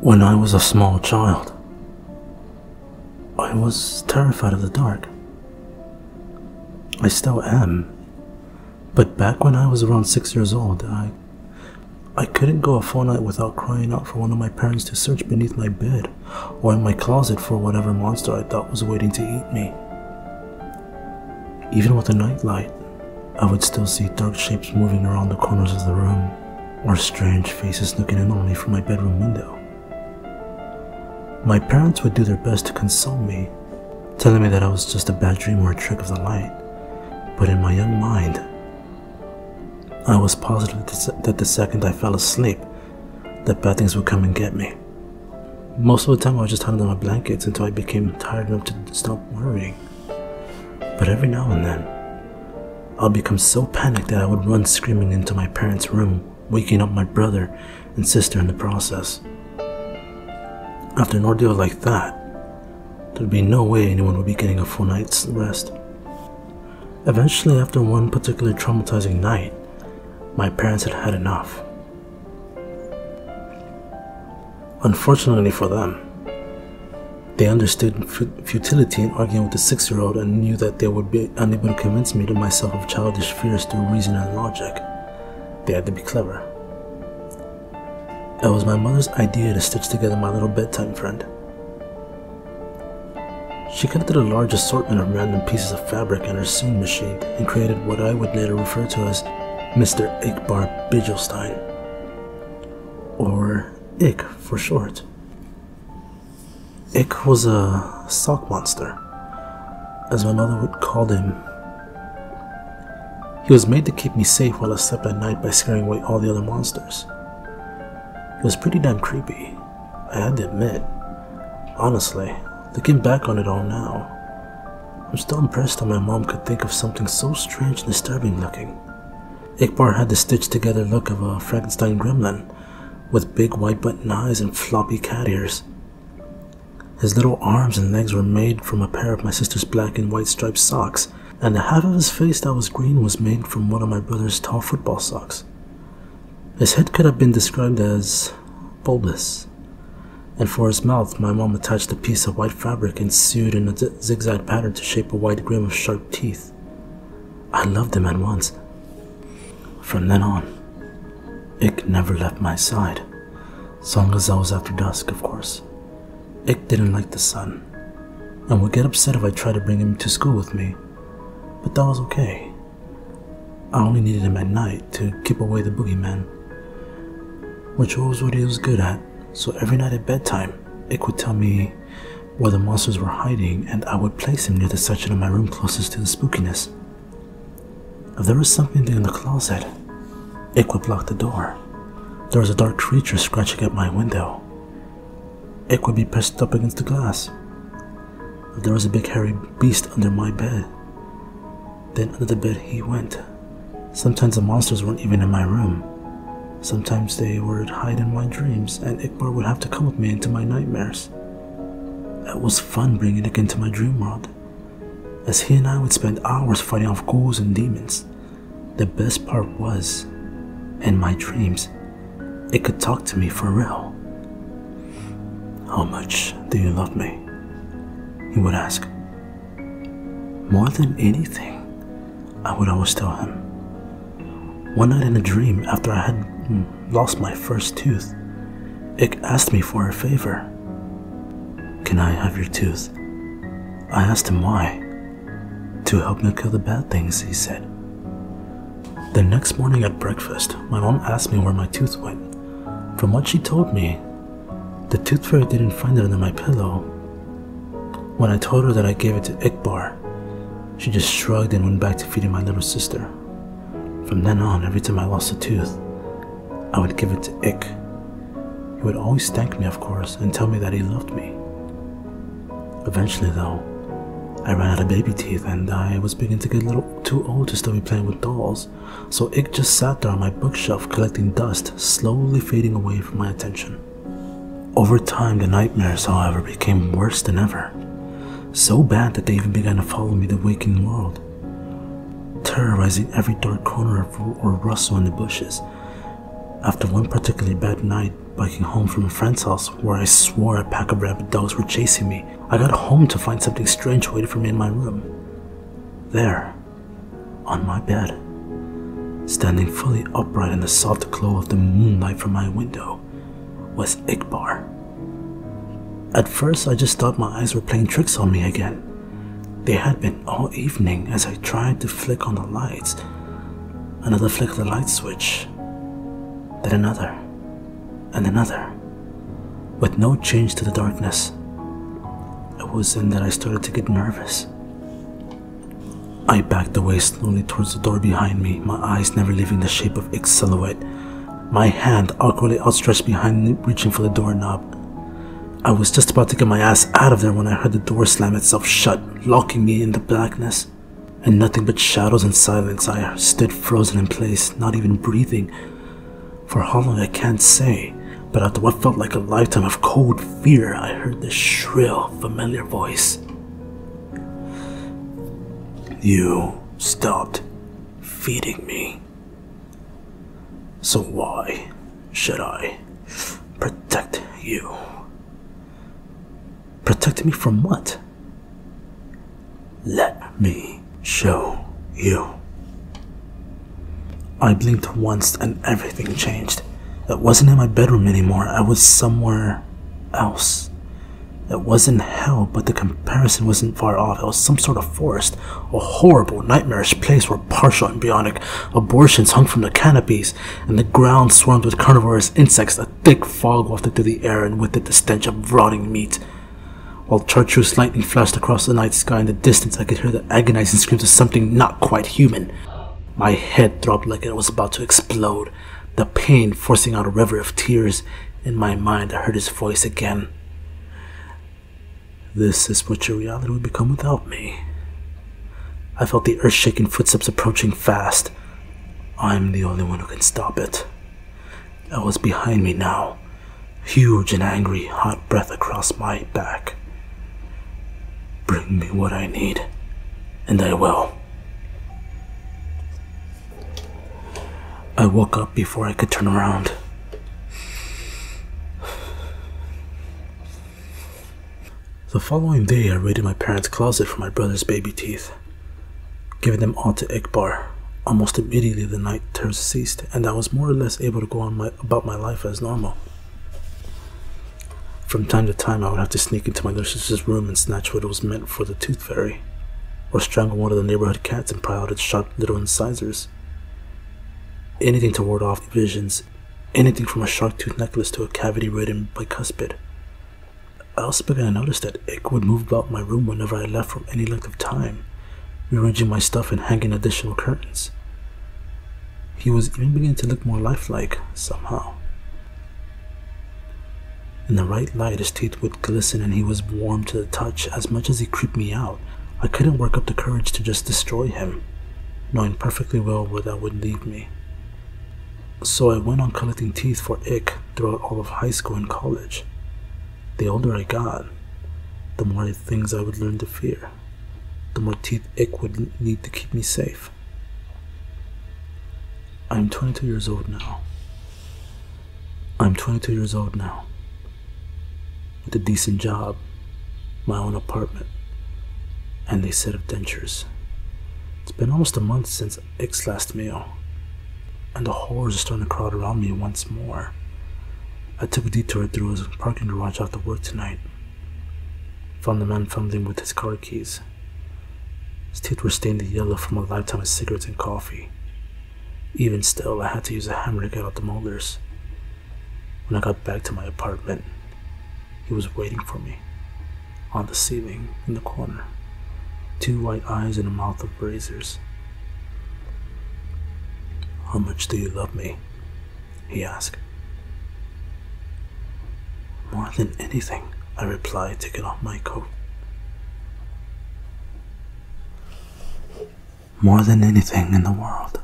When I was a small child, I was terrified of the dark. I still am. But back when I was around six years old, I I couldn't go a full night without crying out for one of my parents to search beneath my bed or in my closet for whatever monster I thought was waiting to eat me. Even with a nightlight, I would still see dark shapes moving around the corners of the room or strange faces looking in on me from my bedroom window. My parents would do their best to console me, telling me that I was just a bad dream or a trick of the light. But in my young mind, I was positive that the second I fell asleep, that bad things would come and get me. Most of the time, I was just hiding under my blankets until I became tired enough to stop worrying. But every now and then, I'll become so panicked that I would run screaming into my parents' room, waking up my brother and sister in the process. After an ordeal like that, there'd be no way anyone would be getting a full night's rest. Eventually, after one particularly traumatizing night, my parents had had enough. Unfortunately for them, they understood futility in arguing with the six year old and knew that they would be unable to convince me to myself of childish fears through reason and logic. They had to be clever. It was my mother's idea to stitch together my little bedtime friend. She collected a large assortment of random pieces of fabric in her sewing machine and created what I would later refer to as Mr. Ickbar Bigelstein, or Ick for short. Ick was a sock monster, as my mother would call him. He was made to keep me safe while I slept at night by scaring away all the other monsters. He was pretty damn creepy, I had to admit. Honestly, looking back on it all now, I'm still impressed that my mom could think of something so strange and disturbing looking. Ickbar had the stitched together look of a Frankenstein gremlin, with big white button eyes and floppy cat ears. His little arms and legs were made from a pair of my sister's black and white striped socks, and the half of his face that was green was made from one of my brother's tall football socks. His head could have been described as bulbous, and for his mouth, my mom attached a piece of white fabric and sewed in a zigzag pattern to shape a white grim of sharp teeth. I loved him at once from then on, Ick never left my side, as long as I was after dusk, of course. Ick didn't like the sun, and would get upset if I tried to bring him to school with me, but that was okay. I only needed him at night to keep away the boogeyman, which was what he was good at, so every night at bedtime, it would tell me where the monsters were hiding, and I would place him near the section of my room closest to the spookiness. If there was something in the closet, it would block the door. There was a dark creature scratching at my window. It would be pressed up against the glass. If there was a big hairy beast under my bed, then under the bed he went. Sometimes the monsters weren't even in my room. Sometimes they would hide in my dreams, and Ickbar would have to come with me into my nightmares. It was fun bringing Ick into my dream world as he and I would spend hours fighting off ghouls and demons. The best part was, in my dreams, it could talk to me for real. How much do you love me? He would ask. More than anything, I would always tell him. One night in a dream, after I had lost my first tooth, Ick asked me for a favor. Can I have your tooth? I asked him why. To help me kill the bad things, he said. The next morning at breakfast, my mom asked me where my tooth went. From what she told me, the tooth fairy didn't find it under my pillow. When I told her that I gave it to Ikbar, she just shrugged and went back to feeding my little sister. From then on, every time I lost a tooth, I would give it to Ick. He would always thank me, of course, and tell me that he loved me. Eventually, though, I ran out of baby teeth and I was beginning to get a little too old to still be playing with dolls, so Ick just sat there on my bookshelf collecting dust, slowly fading away from my attention. Over time, the nightmares, however, became worse than ever. So bad that they even began to follow me the waking world, terrorizing every dark corner or rustle in the bushes. After one particularly bad night biking home from a friend's house where I swore a pack of rabid dogs were chasing me, I got home to find something strange waiting for me in my room. There, on my bed, standing fully upright in the soft glow of the moonlight from my window, was Ikbar. At first, I just thought my eyes were playing tricks on me again. They had been all evening as I tried to flick on the lights. Another flick of the light switch, then another, and another, with no change to the darkness. It was then that I started to get nervous. I backed away slowly towards the door behind me, my eyes never leaving the shape of Ik's silhouette, my hand awkwardly outstretched behind me, reaching for the doorknob. I was just about to get my ass out of there when I heard the door slam itself shut, locking me in the blackness. And nothing but shadows and silence, I stood frozen in place, not even breathing. For how long I can't say, but after what felt like a lifetime of cold fear, I heard this shrill, familiar voice. You stopped feeding me. So why should I protect you? Protect me from what? Let me show you. I blinked once and everything changed. It wasn't in my bedroom anymore, I was somewhere else. It wasn't hell, but the comparison wasn't far off. It was some sort of forest, a horrible, nightmarish place where partial embryonic abortions hung from the canopies, and the ground swarmed with carnivorous insects. A thick fog wafted through the air, and with it the stench of rotting meat. While chartreuse lightning flashed across the night sky in the distance, I could hear the agonizing screams of something not quite human. My head throbbed like it was about to explode, the pain forcing out a river of tears. In my mind, I heard his voice again. This is what your reality would become without me. I felt the earth shaking footsteps approaching fast. I'm the only one who can stop it. It was behind me now, huge and angry, hot breath across my back. Bring me what I need, and I will. I woke up before I could turn around. The following day, I raided my parents' closet for my brother's baby teeth, giving them all to Ikbar. Almost immediately, the night terrors ceased, and I was more or less able to go on my, about my life as normal. From time to time, I would have to sneak into my nurse's room and snatch what was meant for the tooth fairy, or strangle one of the neighborhood cats and pry out its sharp little incisors. Anything to ward off visions, anything from a shark tooth necklace to a cavity ridden bicuspid. I also began to notice that Ik would move about my room whenever I left for any length of time, rearranging my stuff and hanging additional curtains. He was even beginning to look more lifelike, somehow. In the right light, his teeth would glisten and he was warm to the touch. As much as he creeped me out, I couldn't work up the courage to just destroy him, knowing perfectly well where that would leave me. So I went on collecting teeth for Ik throughout all of high school and college. The older I got, the more things I would learn to fear, the more teeth Ik would need to keep me safe. I'm 22 years old now. I'm 22 years old now. With a decent job, my own apartment, and a set of dentures. It's been almost a month since Ik's last meal, and the horrors are starting to crowd around me once more. I took a detour through his parking garage after work tonight. Found the man fumbling with his car keys. His teeth were stained yellow from a lifetime of cigarettes and coffee. Even still, I had to use a hammer to get out the molars. When I got back to my apartment, he was waiting for me. On the ceiling, in the corner. Two white eyes and a mouth of razors. How much do you love me? He asked. More than anything, I replied, taking off my coat. More than anything in the world.